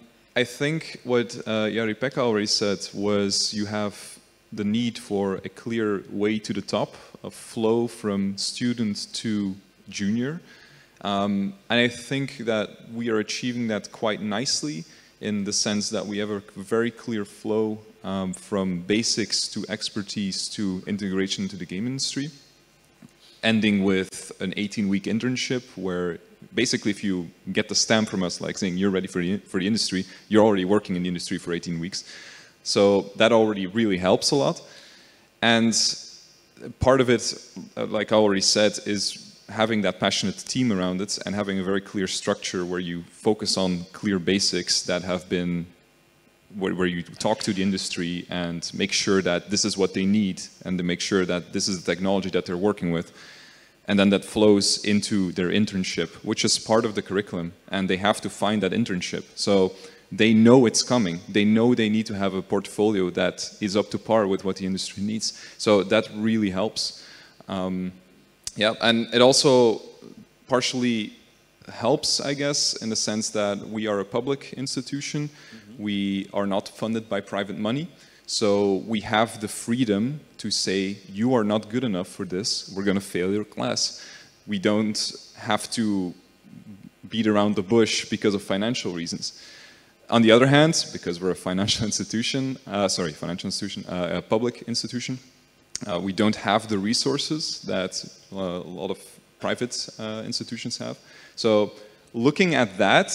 I think what uh, Jari-Pekka already said was you have the need for a clear way to the top, a flow from student to junior. Um, and I think that we are achieving that quite nicely in the sense that we have a very clear flow um, from basics to expertise to integration into the game industry, ending with an 18-week internship where basically, if you get the stamp from us, like saying you're ready for the, for the industry, you're already working in the industry for 18 weeks. So that already really helps a lot. And part of it, uh, like I already said, is having that passionate team around it and having a very clear structure where you focus on clear basics that have been where, where, you talk to the industry and make sure that this is what they need and to make sure that this is the technology that they're working with and then that flows into their internship which is part of the curriculum and they have to find that internship. So they know it's coming. They know they need to have a portfolio that is up to par with what the industry needs. So that really helps. Um, yeah and it also partially helps i guess in the sense that we are a public institution. We are not funded by private money. So we have the freedom to say, you are not good enough for this, we're going to fail your class. We don't have to beat around the bush because of financial reasons. On the other hand, because we're a financial institution, uh, sorry, financial institution, uh, a public institution, uh, we don't have the resources that uh, a lot of private uh, institutions have. So looking at that,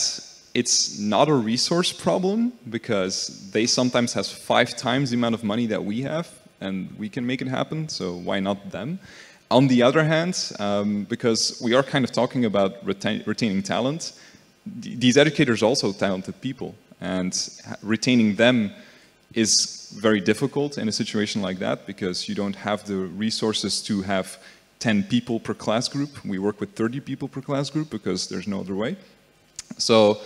it's not a resource problem because they sometimes have five times the amount of money that we have and we can make it happen, so why not them? On the other hand, um, because we are kind of talking about retain, retaining talent, these educators are also talented people and retaining them is very difficult in a situation like that because you don't have the resources to have 10 people per class group. We work with 30 people per class group because there's no other way. So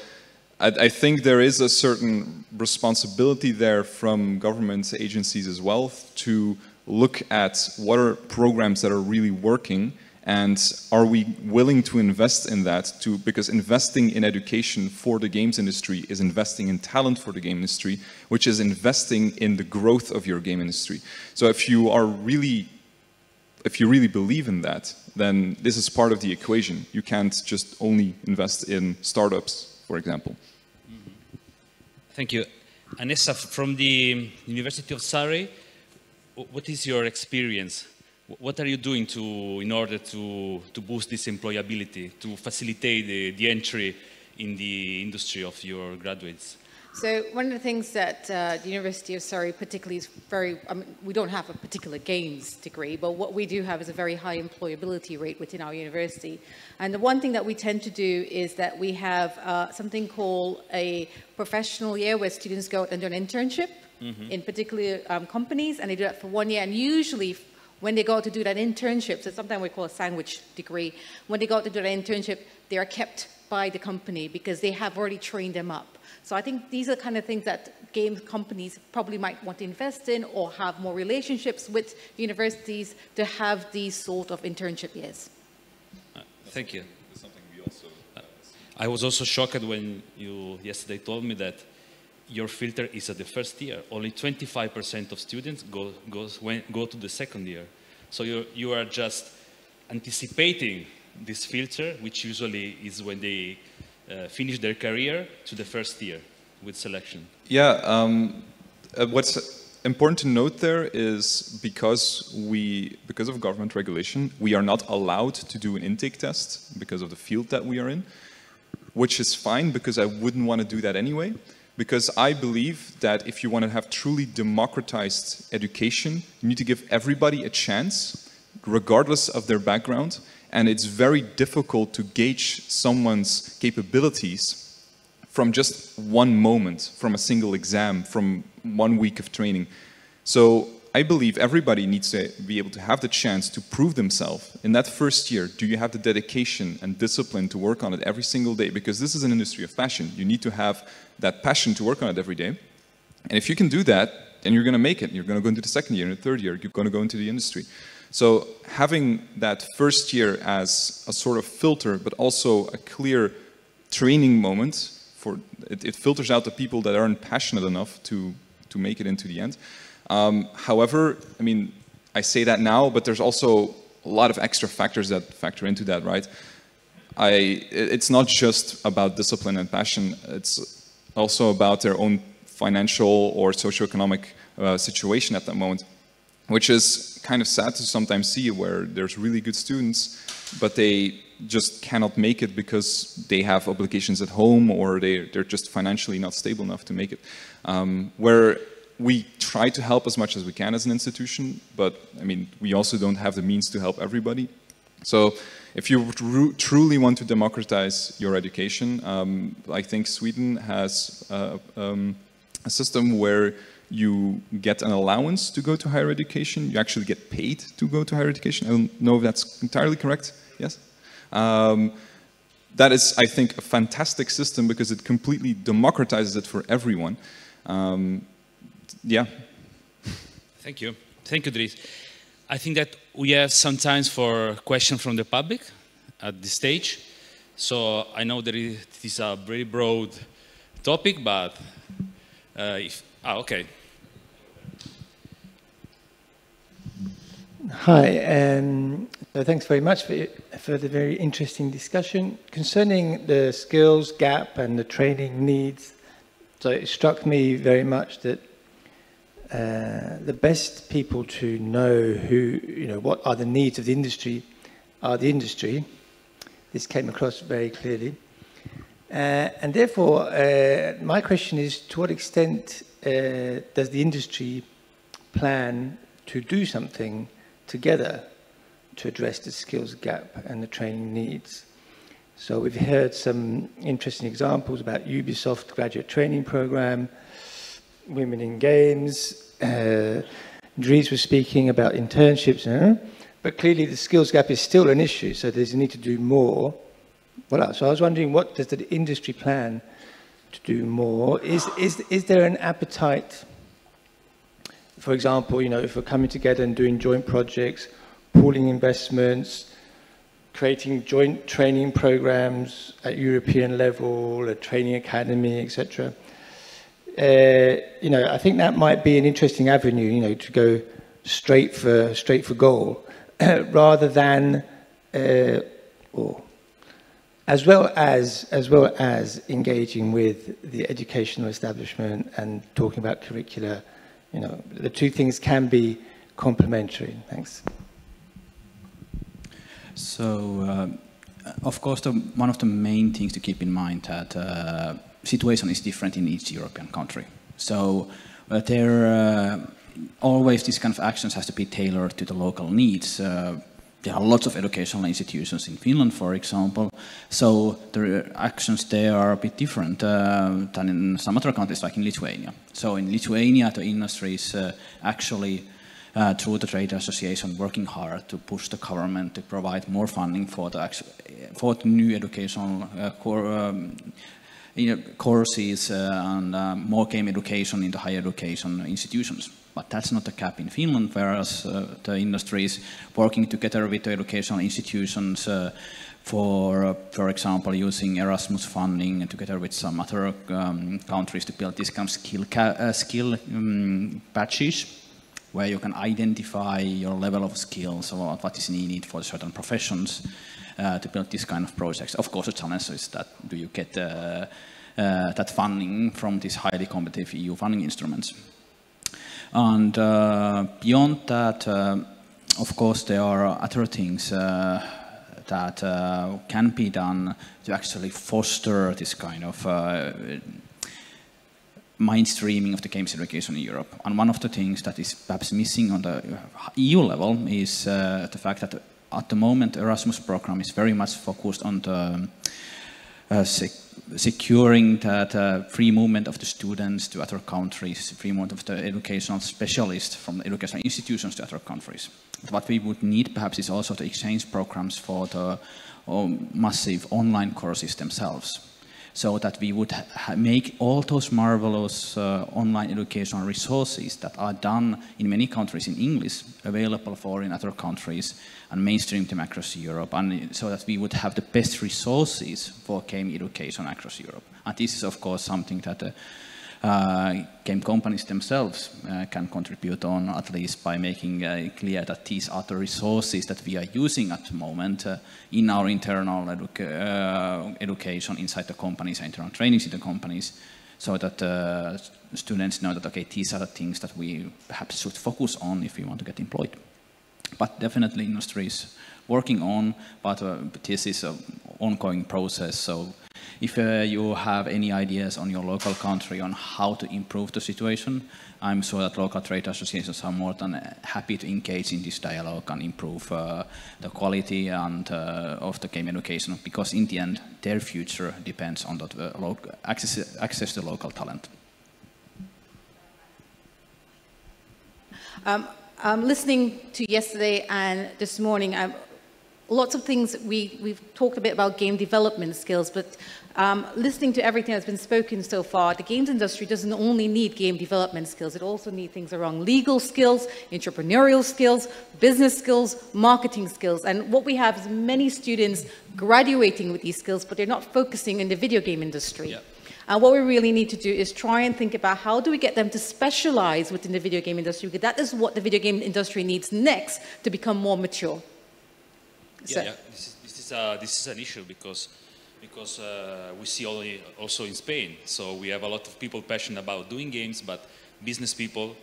I, I think there is a certain responsibility there from government agencies as well to look at what are programs that are really working and are we willing to invest in that to because investing in education for the games industry is investing in talent for the game industry which is investing in the growth of your game industry. So if you are really if you really believe in that then this is part of the equation. You can't just only invest in startups for example Thank you. Anesa, from the University of Surrey, what is your experience? What are you doing to, in order to, to boost this employability, to facilitate the, the entry in the industry of your graduates? So one of the things that uh, the University of Surrey particularly is very, I mean, we don't have a particular games degree, but what we do have is a very high employability rate within our university. And the one thing that we tend to do is that we have uh, something called a professional year where students go and do an internship mm-hmm. in particular um, companies, and they do that for one year. And usually when they go out to do that internship, so sometimes we call a sandwich degree, when they go out to do that internship, they are kept by the company because they have already trained them up. So I think these are kind of things that game companies probably might want to invest in or have more relationships with universities to have these sort of internship years. Uh, thank you. Uh, I was also shocked when you yesterday told me that your filter is at the first year. Only 25% of students go, goes, when, go to the second year. So you you are just anticipating this filter, which usually is when they uh, finish their career to the first year with selection? Yeah, um, uh, what's important to note there is because we, because of government regulation, we are not allowed to do an intake test because of the field that we are in, which is fine because I wouldn't want to do that anyway. Because I believe that if you want to have truly democratized education, you need to give everybody a chance, regardless of their background, and it's very difficult to gauge someone's capabilities from just one moment, from a single exam, from one week of training. So I believe everybody needs to be able to have the chance to prove themselves. In that first year, do you have the dedication and discipline to work on it every single day? Because this is an industry of passion. You need to have that passion to work on it every day. And if you can do that, then you're going to make it. You're going to go into the second year and the third year. You're going to go into the industry. So having that first year as a sort of filter, but also a clear training moment for it, it filters out the people that aren't passionate enough to to make it into the end. Um, however, I mean, I say that now, but there's also a lot of extra factors that factor into that, right? I, it's not just about discipline and passion. It's also about their own financial or socioeconomic uh, situation at that moment. Which is kind of sad to sometimes see where there's really good students, but they just cannot make it because they have obligations at home or they, they're just financially not stable enough to make it. Um, where we try to help as much as we can as an institution, but I mean, we also don't have the means to help everybody. So if you truly want to democratize your education, um, I think Sweden has uh, um, a system where you get an allowance to go to higher education. You actually get paid to go to higher education. I don't know if that's entirely correct. Yes? Um, that is, I think, a fantastic system because it completely democratizes it for everyone. Um, yeah. Thank you. Thank you, Dries. I think that we have some time for questions from the public at this stage. So I know that it is a very broad topic, but uh, if, ah, okay. Hi, um, so thanks very much for, for the very interesting discussion. Concerning the skills gap and the training needs, so it struck me very much that uh, the best people to know who, you know, what are the needs of the industry are the industry. This came across very clearly. Uh, and therefore, uh, my question is, to what extent uh, does the industry plan to do something together to address the skills gap and the training needs? So we've heard some interesting examples about Ubisoft graduate training program, women in games. Uh, Dries was speaking about internships, uh, but clearly the skills gap is still an issue, so there's a need to do more. Well, so I was wondering, what does the industry plan to do more? Is, is, is there an appetite, for example, you know, if we're coming together and doing joint projects, pooling investments, creating joint training programs at European level, a training academy, etc., uh, you know, I think that might be an interesting avenue, you know, to go straight for straight for goal, rather than, uh, or as well as as well as engaging with the educational establishment and talking about curricula. You know, the two things can be complementary. Thanks. So, uh, of course, the, one of the main things to keep in mind that uh, situation is different in each European country. So uh, there uh, always these kind of actions has to be tailored to the local needs. There are lots of educational institutions in Finland, for example, so the actions there are a bit different uh, than in some other countries, like in Lithuania. So in Lithuania, the industry is uh, actually uh, through the trade association working hard to push the government to provide more funding for the for the new educational uh, core, um, you know, courses uh, and uh, more game education in the higher education institutions. But that's not the cap in Finland, whereas uh, the industry is working together with the educational institutions for, uh, for example, using Erasmus funding together with some other um, countries to build these kind of skill, uh, skill um, patches where you can identify your level of skills or what is needed for certain professions to build this kind of projects. Of course, the challenge is that do you get uh, uh, that funding from these highly competitive EU funding instruments? And uh, beyond that, uh, of course, there are other things uh, that can be done to actually foster this kind of mainstreaming of the games education in Europe. And one of the things that is perhaps missing on the EU level is uh, the fact that at the moment Erasmus program is very much focused on the uh, sec securing that uh, free movement of the students to other countries, free movement of the educational specialists from educational institutions to other countries. But what we would need perhaps is also the exchange programs for the um, massive online courses themselves so that we would make all those marvelous uh, online educational resources that are done in many countries in English available for in other countries and mainstream them across Europe and so that we would have the best resources for game education across Europe. And this is of course something that uh, game companies themselves uh, can contribute on, at least by making uh, clear that these are the resources that we are using at the moment uh, in our internal uh, education inside the companies, internal trainings in the companies, so that uh, students know that, okay, these are the things that we perhaps should focus on if we want to get employed. But definitely industry is working on, but uh, this is an ongoing process. So if uh, you have any ideas on your local country on how to improve the situation, I'm sure that local trade associations are more than happy to engage in this dialogue and improve uh, the quality and uh, of the game education because in the end their future depends on that uh, access, access to local talent. Um, I'm listening to yesterday and this morning, um, lots of things, we, we've talked a bit about game development skills, but um, listening to everything that's been spoken so far, the games industry doesn't only need game development skills, it also needs things around legal skills, entrepreneurial skills, business skills, marketing skills. And what we have is many students graduating with these skills, but they're not focusing in the video game industry. And what we really need to do is try and think about how do we get them to specialize within the video game industry, because that is what the video game industry needs next to become more mature. Yeah, yeah. This, is, this, is, uh, this is an issue because because uh, we see only also in Spain. So we have a lot of people passionate about doing games, but business people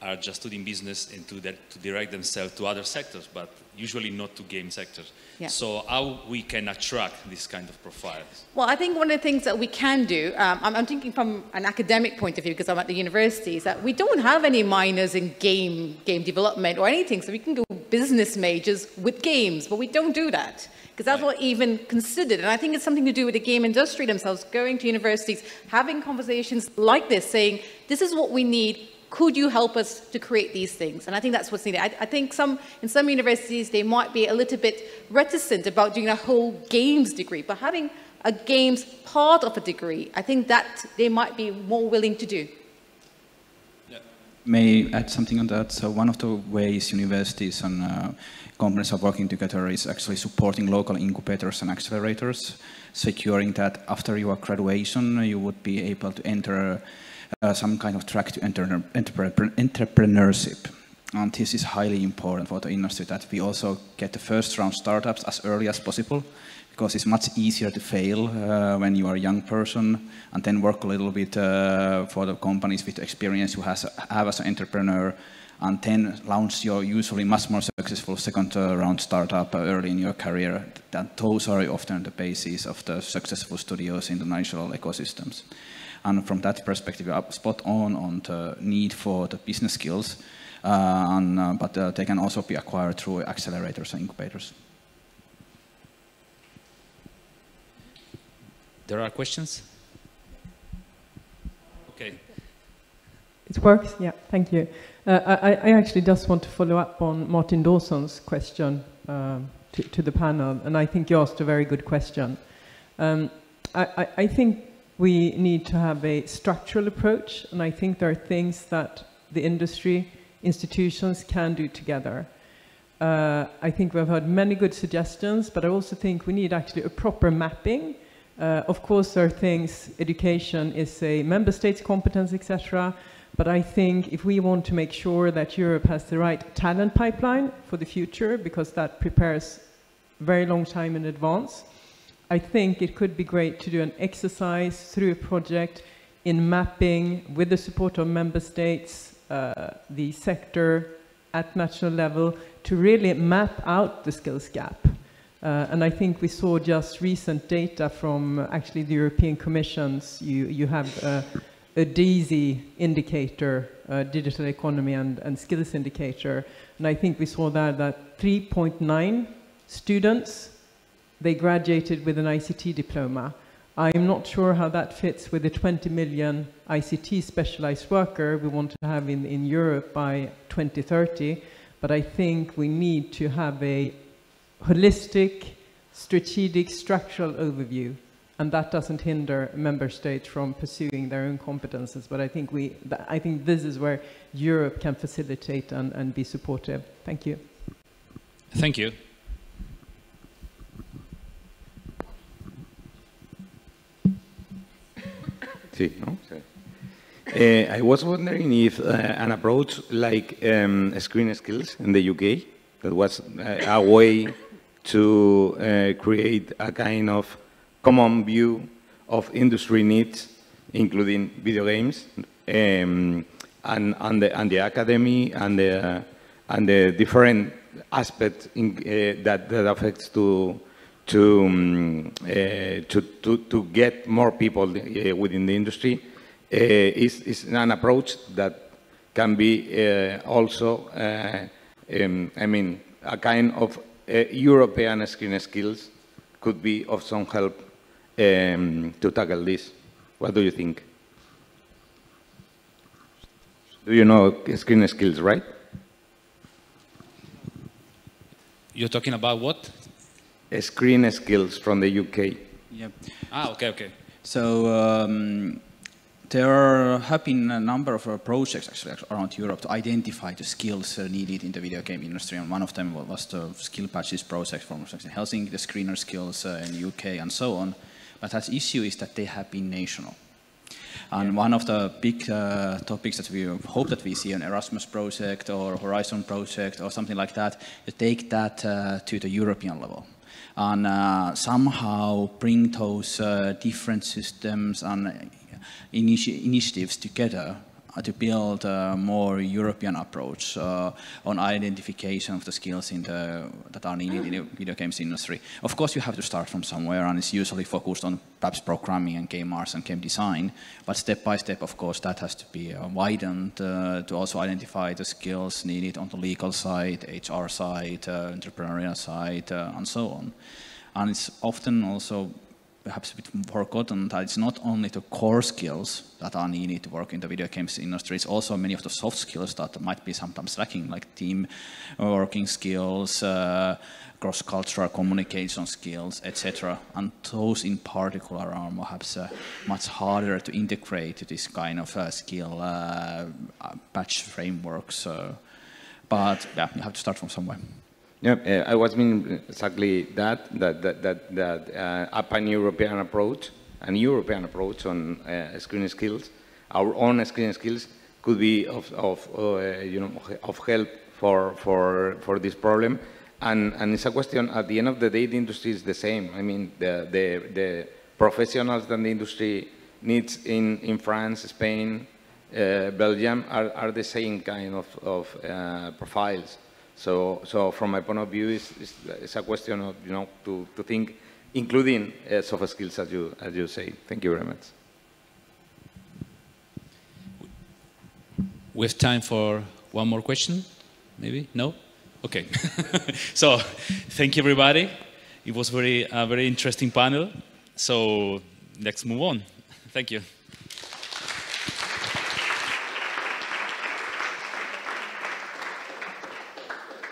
are just doing business and to, to direct themselves to other sectors, but usually not to game sectors. Yeah. So how we can attract this kind of profiles? Well, I think one of the things that we can do, um, I'm, I'm, thinking from an academic point of view because I'm at the university, is that we don't have any minors in game, game development or anything, so we can go business majors with games, but we don't do that because that's right. not even considered. And I think it's something to do with the game industry themselves, going to universities, having conversations like this, saying, this is what we need. Could you help us to create these things? And I think that's what's needed. I, I think some, in some universities, they might be a little bit reticent about doing a whole games degree, but having a games part of a degree, I think that they might be more willing to do. May add something on that? So one of the ways universities and uh, companies are working together is actually supporting local incubators and accelerators, securing that after your graduation you would be able to enter some kind of track to entrepreneurship. And this is highly important for the industry that we also get the first round startups as early as possible because it's much easier to fail uh, when you are a young person and then work a little bit uh, for the companies with experience you has, have as an entrepreneur and then launch your usually much more successful second uh, round startup early in your career. That those are often the basis of the successful studios in the national ecosystems. And from that perspective, you are spot on on the need for the business skills, uh, and, uh, but uh, they can also be acquired through accelerators and incubators. There are questions? Okay. It works, yeah, thank you. Uh, I, I, actually just want to follow up on Martin Dawson's question um, to, to, the panel, and I think you asked a very good question. Um, I, I, think we need to have a structural approach, and I think there are things that the industry, institutions can do together. Uh, I think we've heard many good suggestions, but I also think we need actually a proper mapping. Uh, of course, there are things, education is a member state's competence, etc., but I think if we want to make sure that Europe has the right talent pipeline for the future, because that prepares very long time in advance, I think it could be great to do an exercise through a project in mapping with the support of member states, uh, the sector at national level to really map out the skills gap. Uh, and I think we saw just recent data from uh, actually the European Commission's, you, you have uh, a DESI indicator, uh, digital economy and, and skills indicator. And I think we saw that, that 3.9 students, they graduated with an ICT diploma. I'm not sure how that fits with the 20 million ICT specialized worker we want to have in, in Europe by 2030, but I think we need to have a holistic, strategic, structural overview and that doesn't hinder member states from pursuing their own competences. But I think we, I think this is where Europe can facilitate and, and be supportive. Thank you. Thank you. Sí, no? Uh, I was wondering if uh, an approach like um, ScreenSkills in the UK, that was uh, a way to create a kind of common view of industry needs including video games, um, and, and, the, and the academy and the, and the different aspects uh, that, that affects to, to, um, uh, to, to, to get more people uh, within the industry uh, is, is an approach that can be also, um, I mean, a kind of European ScreenSkills could be of some help um, to tackle this. What do you think? Do you know ScreenSkills, right? You're talking about what? ScreenSkills from the UK. Yeah. Ah, okay, okay. So um, there have been a number of uh, projects actually around Europe to identify the skills uh, needed in the video game industry, and one of them was the skill patches project from Helsinki, the ScreenSkills uh, in the UK, and so on. But that issue is that they have been national. And yeah. one of the big uh, topics that we hope that we see an Erasmus project or Horizon project or something like that, to take that uh, to the European level and uh, somehow bring those uh, different systems and initi initiatives together. uh, to build a more European approach uh, on identification of the skills the, that are needed in the video games industry. Of course, you have to start from somewhere, and it's usually focused on perhaps programming and game arts and game design. But step by step, of course, that has to be uh, widened uh, to also identify the skills needed on the legal side, HR side, uh, entrepreneurial side, uh, and so on. And it's often also perhaps a bit forgotten that it's not only the core skills that are needed to work in the video games industry, it's also many of the soft skills that might be sometimes lacking, like team working skills, uh, cross-cultural communication skills, etc. And those in particular are perhaps uh, much harder to integrate to this kind of uh, skill uh, patch frameworks. but yeah, you have to start from somewhere. Yeah, uh, I was meaning exactly that, that, that, that, that uh, a pan-European approach, an European approach on uh, screening skills, our own screening skills could be of, of uh, you know, of help for, for, for this problem. And, and it's a question, at the end of the day, the industry is the same. I mean, the, the, the professionals that the industry needs in, in France, Spain, uh, Belgium are, are the same kind of, of uh, profiles. So, so from my point of view, it's, it's, it's a question of, you know, to, to think, including uh, soft skills, as you, as you say. Thank you very much. We have time for one more question, maybe? No? Okay. so, thank you, everybody. It was very, a very interesting panel. So, let's move on. Thank you.